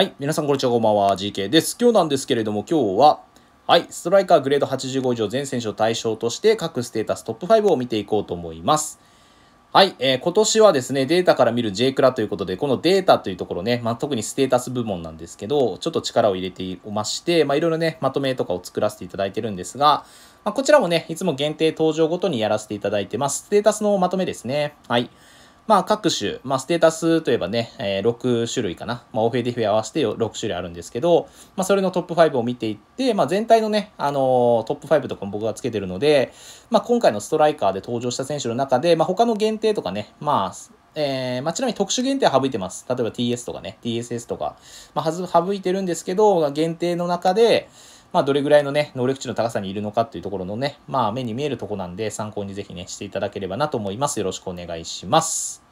はい。皆さんこんにちは、こんばんは。GK です。今日なんですけれども、今日は、はい。ストライカーグレード85以上全選手を対象として、各ステータストップ5を見ていこうと思います。はい。えー今年はですね、データから見る J クラということで、このデータというところね、まあ、特にステータス部門なんですけど、ちょっと力を入れていまして、まあ、いろいろね、まとめとかを作らせていただいてるんですが、まあ、こちらもね、いつも限定登場ごとにやらせていただいてます。ステータスのまとめですね。はい。まあ、各種、まあ、ステータスといえばね、えー6種類かな。まあ、オフェディフェ合わせて6種類あるんですけど、まあ、それのトップ5を見ていって、まあ、全体のね、あのートップ5とかも僕がつけてるので、まあ、今回のストライカーで登場した選手の中で、まあ、他の限定とかね、まあ、えーまあ、ちなみに特殊限定は省いてます。例えば TS とかね、TSS とか、まあ、はず省いてるんですけど、限定の中で、まあ、どれぐらいのね、能力値の高さにいるのかっていうところのね、まあ、目に見えるとこなんで、参考にぜひね、していただければなと思います。よろしくお願いします。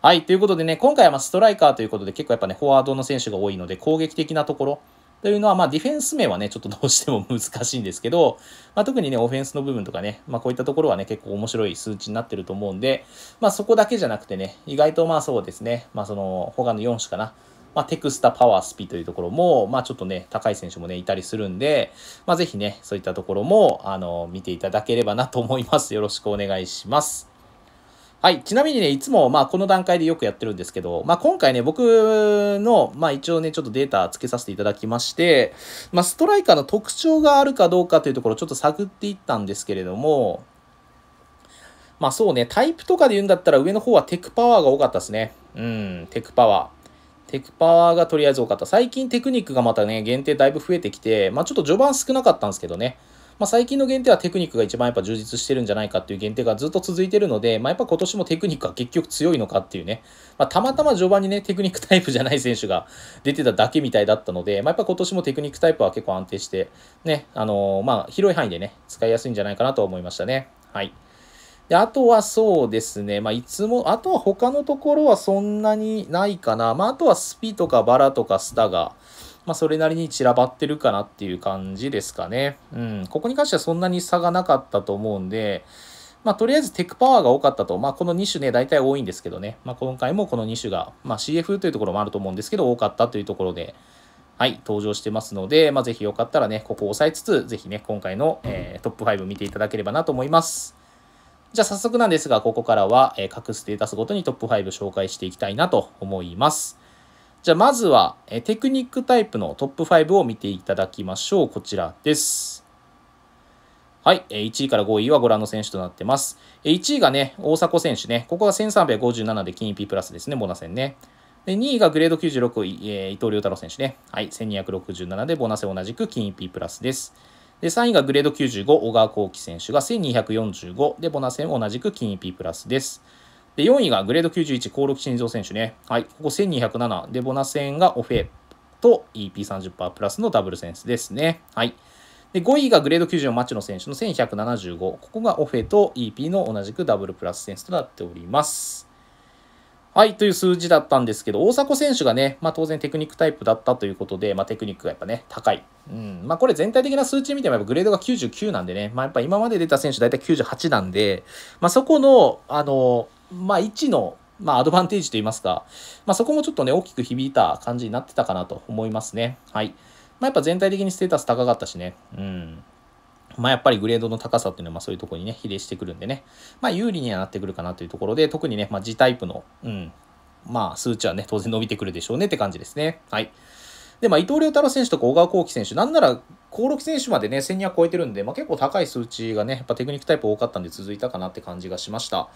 はい。ということでね、今回はまストライカーということで結構やっぱね、フォワードの選手が多いので、攻撃的なところというのは、まあディフェンス面はね、ちょっとどうしても 難しいんですけど、まあ特にね、オフェンスの部分とかね、まあこういったところはね、結構面白い数値になってると思うんで、まあそこだけじゃなくてね、意外とまあそうですね、まあその、他の4種かな。まあ、テクスタ、パワー、スピというところも、まあ、ちょっとね、高い選手もね、いたりするんで、まあ、ぜひね、そういったところも、あの、見ていただければなと思います。よろしくお願いします。はい。ちなみにね、いつも、まあ、この段階でよくやってるんですけど、まあ、今回ね、僕の、まあ、一応ね、ちょっとデータつけさせていただきまして、まあ、ストライカーの特徴があるかどうかというところをちょっと探っていったんですけれども、まあ、そうね、タイプとかで言うんだったら上の方はテクパワーが多かったですね。うん、テクパワー。テクパワーがとりあえず多かった。最近テクニックがまたね、限定だいぶ増えてきて、まあちょっと序盤少なかったんですけどね。まあ最近の限定はテクニックが一番やっぱ充実してるんじゃないかっていう限定がずっと続いてるので、まあやっぱ今年もテクニックは結局強いのかっていうね。まあたまたま序盤にね、テクニックタイプじゃない選手が出てただけみたいだったので、まあやっぱ今年もテクニックタイプは結構安定して、ね、あのーまあ広い範囲でね、使いやすいんじゃないかなと思いましたね。はい。で、あとはそうですね、まあ、いつも、あとは他のところはそんなにないかな。まあ、あとはスピとかバラとかスタが、まあ、それなりに散らばってるかなっていう感じですかね。うん。ここに関してはそんなに差がなかったと思うんで、まあ、とりあえずテックパワーが多かったと。まあ、この2種ね、大体多いんですけどね。まあ、今回もこの2種が、まあ、CF というところもあると思うんですけど、多かったというところで、はい、登場してますので、まあ、ぜひよかったらね、ここを押さえつつ、ぜひね、今回の、えートップ5見ていただければなと思います。じゃあ早速なんですが、ここからは、え各ステータスごとにトップ5紹介していきたいなと思います。じゃあまずは、えテクニックタイプのトップ5を見ていただきましょう。こちらです。はい、1位から5位はご覧の選手となってます。1位がね、大迫選手ね、ここが1357で金 P プラスですね、ボナ戦ね。で、2位がグレード96位、えー伊藤亮太郎選手ね。はい、1267でボナ戦同じく金 P プラスです。で、3位がグレード95、小川幸輝選手が1245で、ボナ戦同じく金 EP プラスです。で、4位がグレード91、興梠慎三選手ね。はい、ここ1207で、ボナ戦がオフェと EP30% プラスのダブルセンスですね。はい。で、5位がグレード94町野選手の1175。ここがオフェと EP の同じくダブルプラスセンスとなっております。はい、という数字だったんですけど、大迫選手がね、まあ当然テクニックタイプだったということで、まあテクニックがやっぱね、高い。うん。まあこれ全体的な数値見てもやっぱグレードが99なんでね、まあやっぱ今まで出た選手大体98なんで、まあそこの、あの、まあ1の、まあアドバンテージといいますか、まあそこもちょっとね、大きく響いた感じになってたかなと思いますね。はい。まあやっぱ全体的にステータス高かったしね、うん。まあやっぱりグレードの高さっていうのはまあそういうところにね、比例してくるんでね、まあ有利にはなってくるかなというところで、特にね、まあ G タイプの、うん、まあ数値はね、当然伸びてくるでしょうねって感じですね。はい。で、まあ伊藤亮太郎選手とか小川幸輝選手、なんなら、興梠選手までね、1200超えてるんで、まあ結構高い数値がね、やっぱテクニックタイプ多かったんで続いたかなって感じがしました。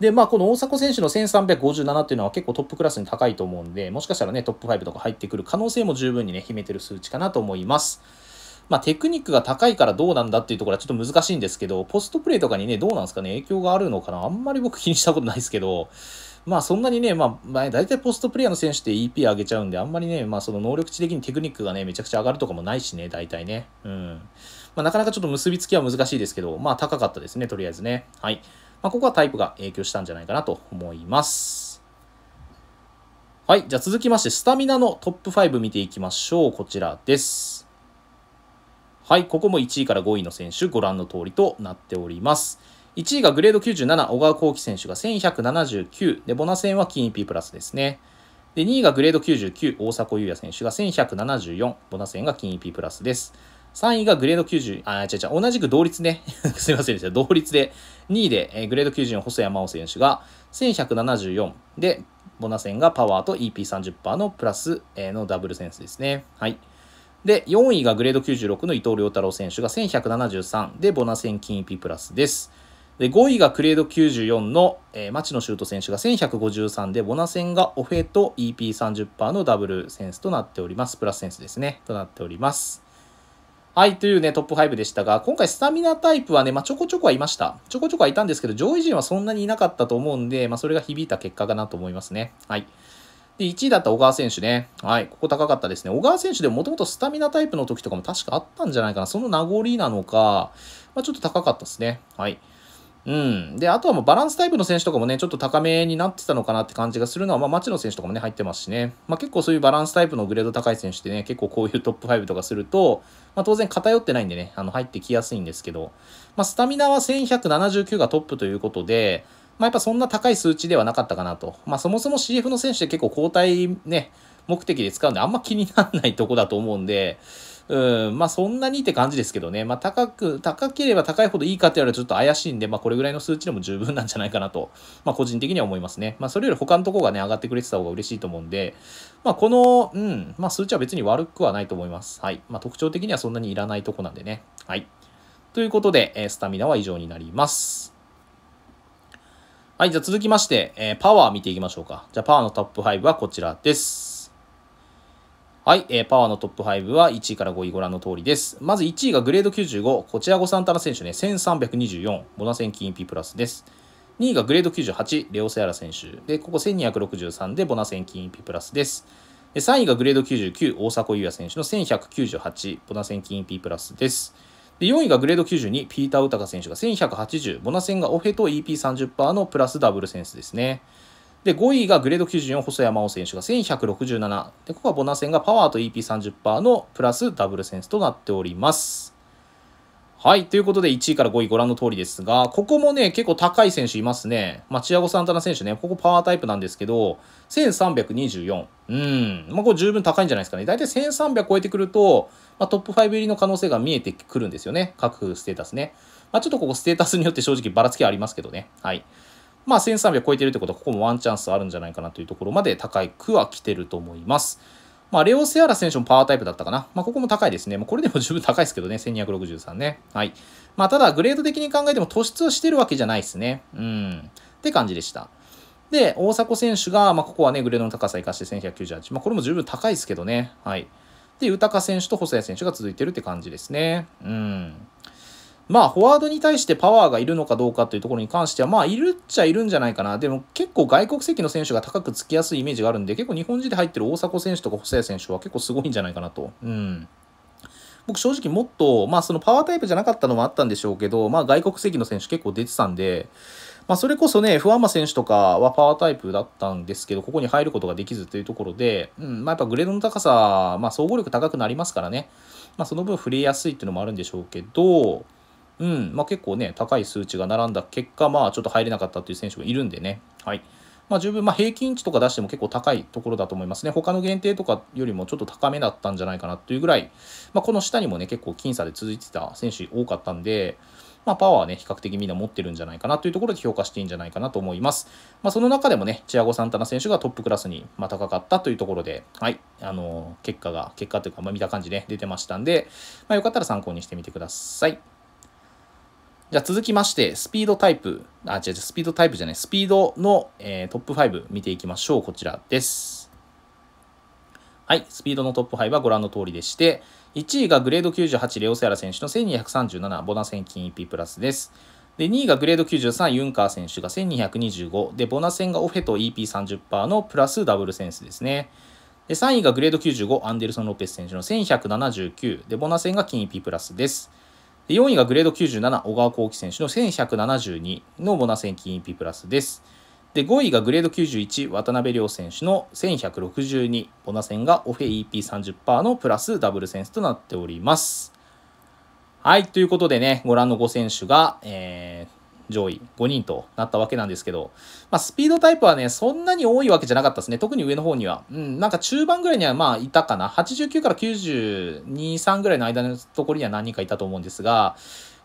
で、まあ、この大迫選手の1357っていうのは結構トップクラスに高いと思うんで、もしかしたらね、トップ5とか入ってくる可能性も十分にね、秘めてる数値かなと思います。まあ、テクニックが高いからどうなんだっていうところはちょっと難しいんですけど、ポストプレイとかにね、どうなんですかね、影響があるのかなあんまり僕気にしたことないですけど、まあそんなにね、まあ、まあ、大体ポストプレイヤーの選手って EP 上げちゃうんで、あんまりね、まあその能力値的にテクニックがね、めちゃくちゃ上がるとかもないしね、大体ね。うん。まあなかなかちょっと結びつきは難しいですけど、まあ高かったですね、とりあえずね。はい。まあここはタイプが影響したんじゃないかなと思います。はい。じゃあ続きまして、スタミナのトップ5見ていきましょう。こちらです。はい。ここも1位から5位の選手、ご覧の通りとなっております。1位がグレード97、小川幸輝選手が1179。で、ボナ戦は金 EP プラスですね。で、2位がグレード99、大迫勇也選手が1174、ボナス円が金 EP プラスです。3位がグレード90、あ、違う違う、同じく同率ね。すいませんでした。同率で、2位で、えー、グレード94、細谷真央選手が1174で、ボナス円がパワーと EP30% のプラス、えー、のダブルセンスですね。はい。で、4位がグレード96の伊藤良太郎選手が1173で、ボナス円金 EP プラスです。で、5位がグレード94の、えー、町野修斗選手が1153で、ボナセンがオフェと EP30% のダブルセンスとなっております。プラスセンスですね。となっております。はい、というね、トップ5でしたが、今回スタミナタイプはね、まあ、ちょこちょこはいました。ちょこちょこはいたんですけど、上位陣はそんなにいなかったと思うんで、まあ、それが響いた結果かなと思いますね。はい。で、1位だった小川選手ね。はい、ここ高かったですね。小川選手でもともとスタミナタイプの時とかも確かあったんじゃないかな。その名残なのか、まあ、ちょっと高かったですね。はい。うん。で、あとはもうバランスタイプの選手とかもね、ちょっと高めになってたのかなって感じがするのは、まあ、町野選手とかもね、入ってますしね。まあ、結構そういうバランスタイプのグレード高い選手ってね、結構こういうトップ5とかすると、まあ、当然偏ってないんでね、あの、入ってきやすいんですけど、まあ、スタミナは1179がトップということで、まあ、やっぱそんな高い数値ではなかったかなと。まあ、そもそも CF の選手って結構交代ね、目的で使うんで、あんま気にならないとこだと思うんで、うん、まあそんなにって感じですけどね。まあ高く、高ければ高いほどいいかって言われるとちょっと怪しいんで、まあこれぐらいの数値でも十分なんじゃないかなと、まあ個人的には思いますね。まあそれより他のとこがね、上がってくれてた方が嬉しいと思うんで、まあこの、うん、まあ数値は別に悪くはないと思います。はい。まあ特徴的にはそんなにいらないとこなんでね。はい。ということで、えスタミナは以上になります。はい、じゃあ続きまして、えー、パワー見ていきましょうか。じゃあパワーのトップ5はこちらです。はい、えー、パワーのトップ5は1位から5位ご覧の通りです。まず1位がグレード95、こちらゴサンタナ選手ね、1324、ボナセンキン P プラスです。2位がグレード98、レオセアラ選手。で、ここ1263でボナセンキン P プラスです。で3位がグレード99、大迫勇也選手の1198、ボナセンキン P プラスです。で4位がグレード92、ピーター・ウタカ選手が1180、ボナセンがオフェと EP30% のプラスダブルセンスですね。で、5位がグレード94、細山尾選手が1167。で、ここはボナセンがパワーと EP30% のプラスダブルセンスとなっております。はい。ということで、1位から5位ご覧の通りですが、ここもね、結構高い選手いますね。まあ、チアゴ・サンタナ選手ね、ここパワータイプなんですけど、1324。うん。まあ、これ十分高いんじゃないですかね。だいたい1300超えてくると、まあ、トップ5入りの可能性が見えてくるんですよね。各ステータスね。まあ、ちょっとここステータスによって正直ばらつきはありますけどね。はい。まあ、1300超えてるってことは、ここもワンチャンスあるんじゃないかなというところまで高いくは来てると思います。まあ、レオ・セアラ選手もパワータイプだったかな。まあ、ここも高いですね。まあ、これでも十分高いですけどね。1263ね。はい。まあ、ただ、グレード的に考えても突出はしてるわけじゃないですね。うん。って感じでした。で、大迫選手が、まあ、ここはね、グレードの高さ生かして1198。まあ、これも十分高いですけどね。はい。で、豊選手と細谷選手が続いてるって感じですね。うん。まあ、フォワードに対してパワーがいるのかどうかというところに関しては、まあ、いるっちゃいるんじゃないかな。でも、結構外国籍の選手が高くつきやすいイメージがあるんで、結構日本人で入ってる大迫選手とか細谷選手は結構すごいんじゃないかなと。うん。僕正直もっと、まあそのパワータイプじゃなかったのもあったんでしょうけど、まあ外国籍の選手結構出てたんで、まあそれこそね、フアンマ選手とかはパワータイプだったんですけど、ここに入ることができずというところで、うん、まあやっぱグレードの高さ、まあ総合力高くなりますからね、まあその分触れやすいっていうのもあるんでしょうけど、うん、まあ、結構ね、高い数値が並んだ結果、まあ、ちょっと入れなかったという選手もいるんでね、はい。まあ、十分、まあ、平均値とか出しても結構高いところだと思いますね。他の限定とかよりもちょっと高めだったんじゃないかなというぐらい、まあ、この下にもね、結構僅差で続いてた選手多かったんで、まあ、パワーはね、比較的みんな持ってるんじゃないかなというところで評価していいんじゃないかなと思います。まあ、その中でもね、チアゴ・サンタナ選手がトップクラスに、ま、高かったというところで、はい、あのー、結果が、結果というか、ま、見た感じね、出てましたんで、まあ、よかったら参考にしてみてください。じゃあ続きまして、スピードタイプ、あ、違う違う、スピードタイプじゃない、スピードの、えー、トップ5見ていきましょう。こちらです。はい、スピードのトップ5はご覧の通りでして、1位がグレード98レオセアラ選手の1237ボナセン金 EP プラスです。で、2位がグレード93ユンカー選手が1225で、ボナセンがオフェと EP30% のプラスダブルセンスですね。で、3位がグレード95アンデルソン・ロペス選手の1179で、ボナセンが金 EP プラスです。で4位がグレード97、小川幸輝選手の1172のボナセンキン EP プラスです。で、5位がグレード91、渡辺亮選手の1162、ボナセンがオフェ EP30% のプラスダブルセンスとなっております。はい、ということでね、ご覧の5選手が、えー、上位5人となったわけなんですけど、まあ、スピードタイプはね、そんなに多いわけじゃなかったですね。特に上の方には。うん、なんか中盤ぐらいにはまあいたかな。89から92、3ぐらいの間のところには何人かいたと思うんですが、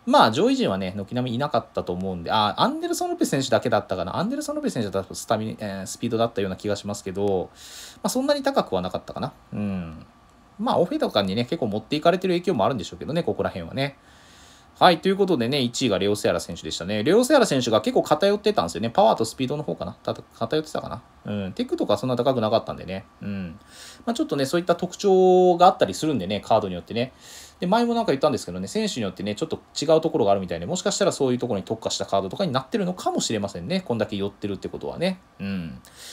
まあ上位陣はね、軒並みいなかったと思うんで、あ、アンデルソン・ロペ選手だけだったかな。アンデルソン・ロペ選手だとスタミ、えー、スピードだったような気がしますけど、まあそんなに高くはなかったかな。うん。まあオフェとかにね、結構持っていかれてる影響もあるんでしょうけどね、ここら辺はね。はい、ということでね、1位がレオ・セアラ選手でしたね。レオ・セアラ選手が結構偏ってたんですよね。パワーとスピードの方かな。偏ってたかな。うん。テックとかそんな高くなかったんでね。うん。まあ、ちょっとね、そういった特徴があったりするんでね、カードによってね。で、前もなんか言ったんですけどね、選手によってね、ちょっと違うところがあるみたいで、もしかしたらそういうところに特化したカードとかになってるのかもしれませんね。こんだけ寄ってるってことはね。うん。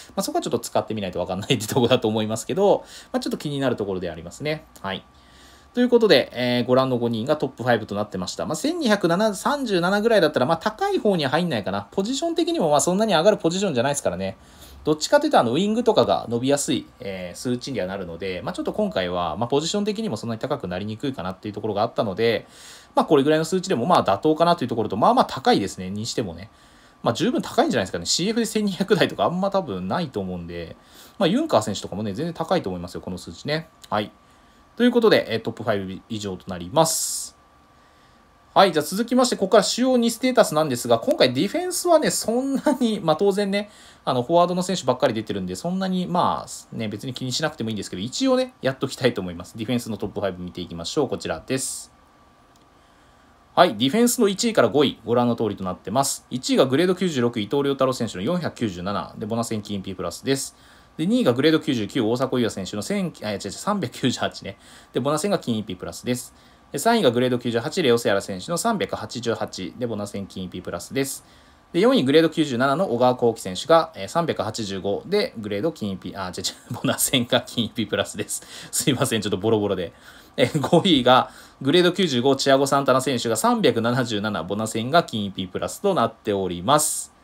まあ、そこはちょっと使ってみないとわかんないってとこだと思いますけど、まあ、ちょっと気になるところでありますね。はい。ということで、えー、ご覧の5人がトップ5となってました。まあ、1237ぐらいだったら、まあ、高い方には入んないかな。ポジション的にも、まあ、そんなに上がるポジションじゃないですからね。どっちかというと、あの、ウィングとかが伸びやすい、えー、数値にはなるので、まあ、ちょっと今回は、まあ、ポジション的にもそんなに高くなりにくいかなっていうところがあったので、まあ、これぐらいの数値でも、まあ、妥当かなというところと、まあまあ高いですね、にしてもね。まあ、十分高いんじゃないですかね。CF で1200台とかあんま多分ないと思うんで、まあ、ユンカー選手とかもね、全然高いと思いますよ、この数値ね。はい。ということで、えトップ5以上となります。はい。じゃあ続きまして、ここから主要2ステータスなんですが、今回ディフェンスはね、そんなに、まあ当然ね、あの、フォワードの選手ばっかり出てるんで、そんなに、まあ、ね、別に気にしなくてもいいんですけど、一応ね、やっときたいと思います。ディフェンスのトップ5見ていきましょう。こちらです。はい。ディフェンスの1位から5位、ご覧の通りとなってます。1位がグレード96、伊藤亮太郎選手の497で、ボナセンキン P プラスです。で、2位がグレード99、大迫勇也選手の1000、あ、違う違う、398ね。で、ボナセンが金 EP プラスです。で、3位がグレード98、レオセアラ選手の388で、ボナセン金 EP プラスです。で、4位、グレード97の小川幸輝選手が385で、グレード金 EP、あ、違う違う、ボナセンが金 EP プラスです。すいません、ちょっとボロボロで。え5位が、グレード95、チアゴ・サンタナ選手が377、ボナセンが金 EP プラスとなっております。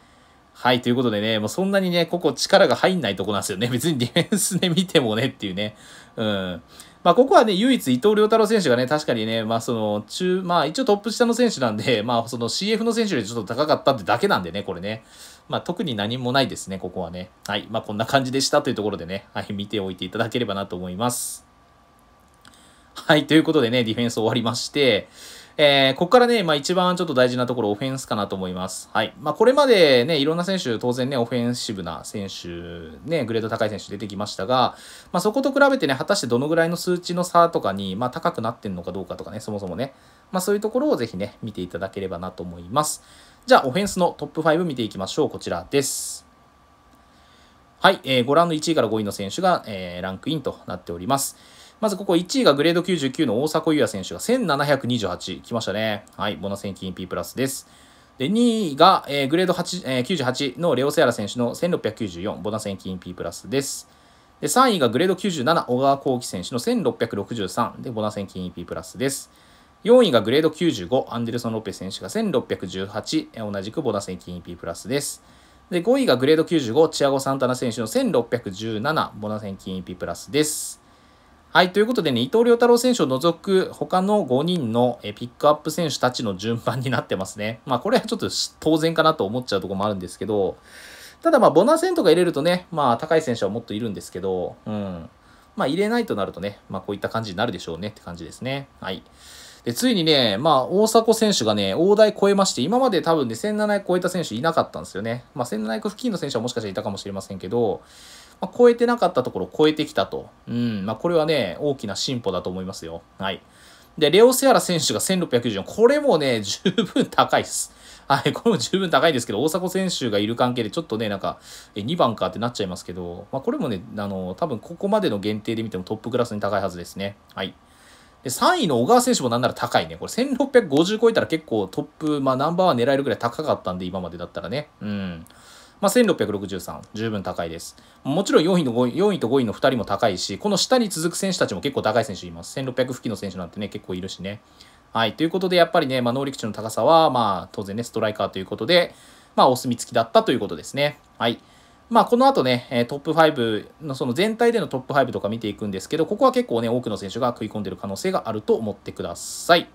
はい、ということでね、もうそんなにね、ここ力が入んないとこなんですよね。別にディフェンスで見てもねっていうね。うん。まあ、ここはね、唯一伊藤良太郎選手がね、確かにね、まあ、その、中、まあ、一応トップ下の選手なんで、まあ、その CF の選手よりちょっと高かったってだけなんでね、これね。まあ、特に何もないですね、ここはね。はい。まあ、こんな感じでしたというところでね、はい、見ておいていただければなと思います。はい、ということでね、ディフェンス終わりまして、えー、ここからね、まあ一番ちょっと大事なところ、オフェンスかなと思います。はい。まあこれまでね、いろんな選手、当然ね、オフェンシブな選手、ね、グレード高い選手出てきましたが、まあそこと比べてね、果たしてどのぐらいの数値の差とかに、まあ高くなってんのかどうかとかね、そもそもね、まあそういうところをぜひね、見ていただければなと思います。じゃあ、オフェンスのトップ5見ていきましょう。こちらです。はい、えー、ご覧の1位から5位の選手が、えー、ランクインとなっております。まずここ1位がグレード99の大迫勇也選手が1728来ましたね。はい、ボナセンキン P プラスです。で、2位が、えー、グレード8、えー、98のレオセアラ選手の1694、ボナセンキン P プラスです。で、3位がグレード97、小川幸輝選手の1663で、ボナセンキン P プラスです。4位がグレード95、アンデルソン・ロペ選手が1618、同じくボナセンキン P プラスです。で、5位がグレード95、チアゴ・サンタナ選手の1617、ボナセンキン P プラスです。はい。ということでね、伊藤良太郎選手を除く他の5人のピックアップ選手たちの順番になってますね。まあ、これはちょっと当然かなと思っちゃうところもあるんですけど、ただまあ、ボナセンとか入れるとね、まあ、高い選手はもっといるんですけど、うん。まあ、入れないとなるとね、まあ、こういった感じになるでしょうねって感じですね。はい。で、ついにね、まあ、大迫選手がね、大台超えまして、今まで多分ね、1700超えた選手いなかったんですよね。まあ、1700付近の選手はもしかしたらいたかもしれませんけど、まあ、超えてなかったところを超えてきたと。うん、まあ、これはね、大きな進歩だと思いますよ。はい。で、レオセアラ選手が1694。これもね、十分高いです。はい、これも十分高いですけど、大迫選手がいる関係で、ちょっとね、なんか、2番かってなっちゃいますけど、まあ、これもね、あの、多分ここまでの限定で見てもトップクラスに高いはずですね。はい。で、3位の小川選手もなんなら高いね。これ1650超えたら結構トップ、まあナンバーワン狙えるぐらい高かったんで、今までだったらね。うん。まあ、1663、十分高いです。もちろん4位の5位 ,4 位と5位の2人も高いし、この下に続く選手たちも結構高い選手います。1600付近の選手なんてね、結構いるしね。はい。ということで、やっぱりね、まあ、能力値の高さは、まあ、当然ね、ストライカーということで、まあ、お墨付きだったということですね。はい。まあ、この後ね、トップ5のその全体でのトップ5とか見ていくんですけど、ここは結構ね、多くの選手が食い込んでる可能性があると思ってください。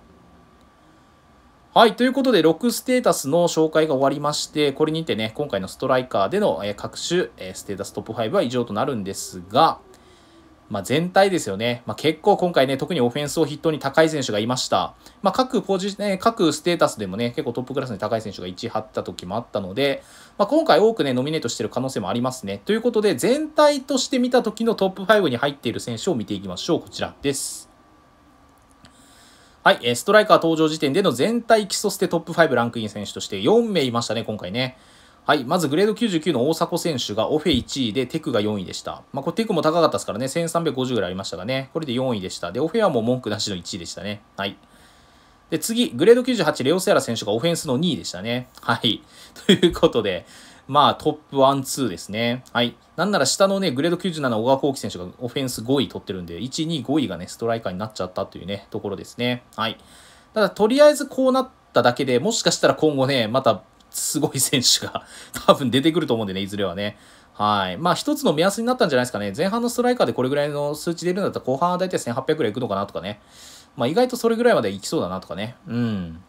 はい。ということで、6ステータスの紹介が終わりまして、これにてね、今回のストライカーでの各種ステータストップ5は以上となるんですが、まあ、全体ですよね。まあ、結構今回ね、特にオフェンスを筆頭に高い選手がいました。まあ、各ポジ、ね、各ステータスでもね、結構トップクラスに高い選手が1張った時もあったので、まあ、今回多くね、ノミネートしてる可能性もありますね。ということで、全体として見た時のトップ5に入っている選手を見ていきましょう。こちらです。はい、ストライカー登場時点での全体基礎ステトップ5ランクイン選手として4名いましたね、今回ね。はい、まずグレード99の大迫選手がオフェ1位で、テクが4位でした。まあ、これテクも高かったですからね、1350ぐらいありましたがね、これで4位でした。で、オフェはもう文句なしの1位でしたね。はい。で、次、グレード98、レオセアラ選手がオフェンスの2位でしたね。はい。ということで、まあ、トップ1、2ですね。はい。なんなら下のね、グレード97、小川幸輝選手がオフェンス5位取ってるんで、1、2、5位がね、ストライカーになっちゃったというね、ところですね。はい。ただ、とりあえずこうなっただけでもしかしたら今後ね、またすごい選手が 多分出てくると思うんでね、いずれはね。はい。まあ、一つの目安になったんじゃないですかね。前半のストライカーでこれぐらいの数値出るんだったら、後半は大体1800ぐらいいくのかなとかね。まあ、意外とそれぐらいまでいきそうだなとかね。うん。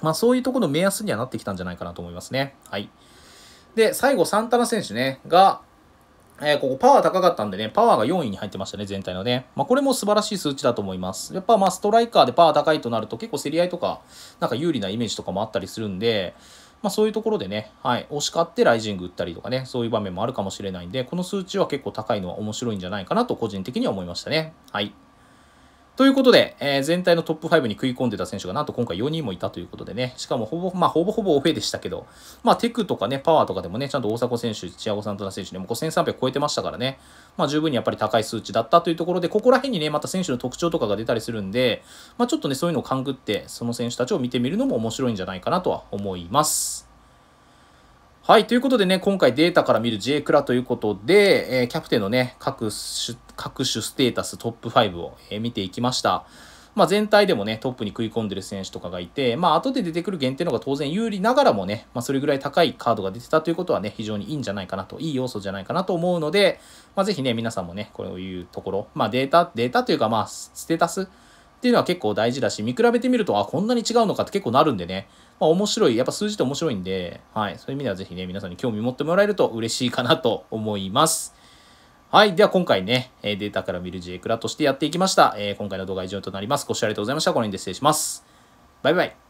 まあ、そういうところの目安にはなってきたんじゃないかなと思いますね。はい。で、最後、サンタナ選手ね、が、えー、ここパワー高かったんでね、パワーが4位に入ってましたね、全体のね。まあ、これも素晴らしい数値だと思います。やっぱまあストライカーでパワー高いとなると結構競り合いとか、なんか有利なイメージとかもあったりするんで、まあ、そういうところでね、はい、押し勝ってライジング打ったりとかね、そういう場面もあるかもしれないんで、この数値は結構高いのは面白いんじゃないかなと個人的には思いましたね。はい。ということで、えー、全体のトップ5に食い込んでた選手がなんと今回4人もいたということでね、しかもほぼ、まあ、ほぼほぼオフェでしたけど、まあ、テクとかね、パワーとかでもね、ちゃんと大迫選手、チアゴ・サントナ選手でもう1300超えてましたからね、まあ、十分にやっぱり高い数値だったというところで、ここら辺にね、また選手の特徴とかが出たりするんで、まあ、ちょっとね、そういうのを勘ぐって、その選手たちを見てみるのも面白いんじゃないかなとは思います。はい。ということでね、今回データから見る J クラということで、えー、キャプテンのね、各種、各種ステータストップ5を、えー、見ていきました。まあ、全体でもね、トップに食い込んでる選手とかがいて、まあ、後で出てくる限定の方が当然有利ながらもね、まあ、それぐらい高いカードが出てたということはね、非常にいいんじゃないかなと、いい要素じゃないかなと思うので、まあ、ぜひね、皆さんもね、こういうところ、まあ、データ、データというか、まあ、ステータスっていうのは結構大事だし、見比べてみると、あ、こんなに違うのかって結構なるんでね、まあ、面白い、やっぱ数字って面白いんで、はい、そういう意味ではぜひね、皆さんに興味持ってもらえると嬉しいかなと思います。はい。では今回ね、データから見る J クラとしてやっていきました。えー、今回の動画は以上となります。ご視聴ありがとうございました。この辺で失礼します。バイバイ。